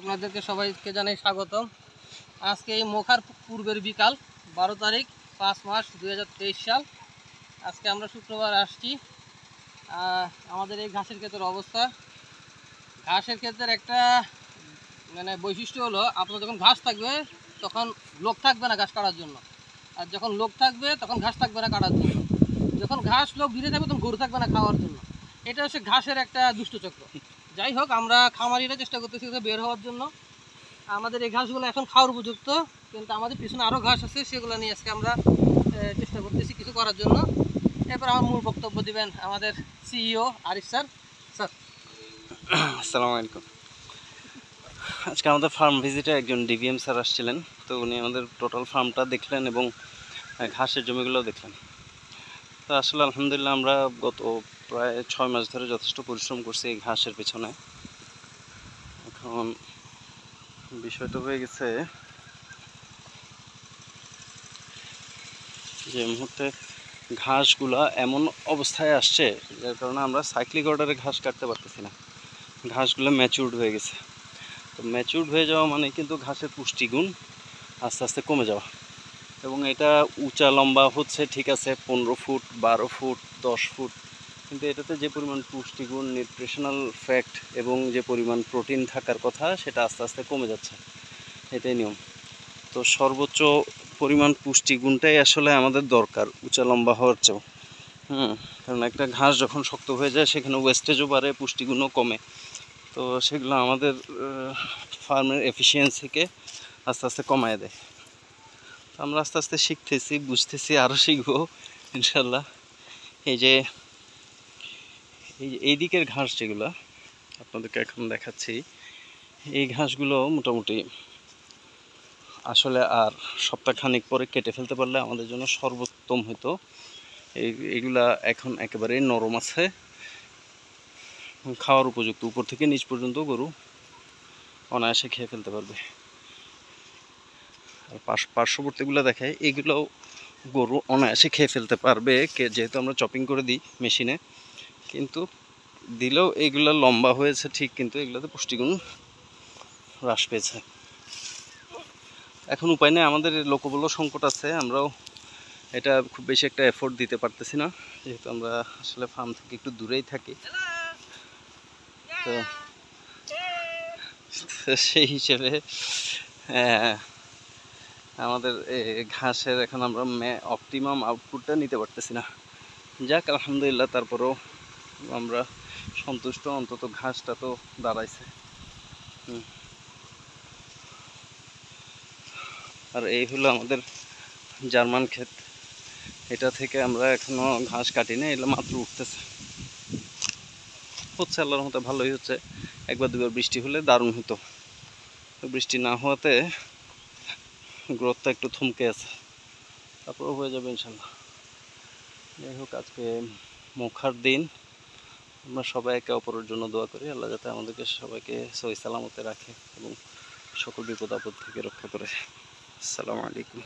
আপনাদেরকে সবাইকে জানাই স্বাগতম। আজকে এই মোখার পূর্বের বিকাল, বারো তারিখ, পাঁচ মাস দু হাজার তেইশ সাল। আজকে আমরা শুক্রবার আসছি। আমাদের এই ঘাসের ক্ষেতের অবস্থা। ঘাসের ক্ষেতের একটা মানে বৈশিষ্ট্য হলো, আপনার যখন ঘাস থাকবে, তখন লোক থাকবে না ঘাস কাটার জন্য। আর যখন লোক থাকবে, তখন ঘাস থাকবে না কাটার জন্য। যখন ঘাস লোক ঘিরে থাকবে, তখন গরু থাকবে না খাওয়ার জন্য। এটা হচ্ছে ঘাসের একটা দুষ্টচক্র যাই হোক, আমরা খামারিরা চেষ্টা করতেছি বের হওয়ার জন্য। আমাদের এই ঘাসগুলো এখন খাওয়ার উপযুক্ত, কিন্তু আমাদের পিছনে আরও ঘাস আছে, সেগুলো নিয়ে আজকে আমরা চেষ্টা করতেছি কিছু করার জন্য। এরপর আমার মূল বক্তব্য দিবেন আমাদের সিইও আরিফ স্যার। স্যার। আসসালামু আলাইকুম। আজকে আমাদের ফার্ম ভিজিটে একজন ডিভিএম স্যার আসছিলেন, তো উনি আমাদের টোটাল ফার্মটা দেখলেন এবং ঘাসের জমিগুলো দেখলেন। তো আসলে আলহামদুলিল্লাহ আমরা গত প্রায় ছয় মাস ধরে যথেষ্ট পরিশ্রম করছি এই ঘাসের পেছনে। এখন বিষয়টা হয়ে গেছে যে মুহূর্তে ঘাসগুলা এমন অবস্থায় আসছে, যার কারণে আমরা সাইক্লিক অর্ডারে ঘাস কাটতে পারতেছি না। ঘাসগুলো ম্যাচিউর্ড হয়ে গেছে। তো ম্যাচিউর্ড হয়ে যাওয়া মানে কিন্তু ঘাসের পুষ্টিগুণ আস্তে আস্তে কমে যাওয়া। এবং এটা উঁচা লম্বা হচ্ছে, ঠিক আছে, পনেরো ফুট, বারো ফুট, দশ ফুট। কিন্তু এটাতে যে পরিমাণ পুষ্টিগুণ নিউট্রিশনাল ফ্যাক্ট এবং যে পরিমাণ প্রোটিন থাকার কথা, সেটা আস্তে আস্তে কমে যাচ্ছে। এটাই নিয়ম। তো সর্বোচ্চ পরিমাণ পুষ্টিগুণটাই আসলে আমাদের দরকার, উঁচা লম্বা হওয়ার চেয়েও। হুম, কারণ একটা ঘাস যখন শক্ত হয়ে যায়, সেখানে ওয়েস্টেজও বাড়ে, পুষ্টিগুণও কমে। তো সেগুলো আমাদের ফার্মের এফিসিয়েন্সিকে আস্তে আস্তে কমায় দেয়। আমরা আস্তে আস্তে শিখতেছি, বুঝতেছি আরও শিখব ইনশাল্লাহ এই যে, এই এই দিকের ঘাস যেগুলো, আপনাদেরকে এখন দেখাচ্ছি, এই ঘাসগুলো মোটামুটি আসলে আর সপ্তাহখানিক পরে কেটে ফেলতে পারলে আমাদের জন্য সর্বোত্তম হতো এই, এগুলা এখন একেবারে নরম আছে। খাওয়ার উপযুক্ত, উপর থেকে নিচ পর্যন্ত গরু অনায়াসে খেয়ে ফেলতে পারবে। আর পার্শ্ববর্তীগুলো দেখায় এগুলো গরু অনায়াসে খেয়ে ফেলতে পারবে যেহেতু আমরা চপিং করে দিই মেশিনে। কিন্তু দিলেও এগুলো লম্বা হয়েছে ঠিক কিন্তু এগুলোতে পুষ্টিগুণ হ্রাস পেয়েছে। এখন উপায় নেই আমাদের লোকবল সংকট আছে আমরাও এটা খুব বেশি একটা এফোর্ট দিতে পারতেছি না যেহেতু আমরা আসলে ফার্ম থেকে একটু দূরেই থাকি। তো সেই হিসেবে আহ, আমাদের ঘাসের এখন আমরা অপটিমাম আউটপুটটা নিতে পারতেছি না। যাক, আলহামদুলিল্লাহ, তারপরেও আমরা সন্তুষ্ট, অন্তত ঘাসটা তো দাঁড়াইছে। আর এই হলো আমাদের জার্মান ক্ষেত। এটা থেকে আমরা এখনও ঘাস কাটি কাটিনি এগুলো মাত্র উঠতেছে। হচ্ছে আল্লাহর মতো ভালোই হচ্ছে। একবার দুবার বৃষ্টি হলে দারুণ হতো। বৃষ্টি না হওয়াতে গ্রোথটা একটু থমকে আছে। তারপরেও হয়ে যাবে ইনশাল্লাহ। যাই হোক, আজকে মুখার দিন। আমরা সবাই একে অপরের জন্য দোয়া করি, আল্লাহ যাতে আমাদেরকে সবাইকে সহি সালামতে রাখে এবং সকল বিপদ আপদ থেকে রক্ষা করে। আসসালামু আলাইকুম।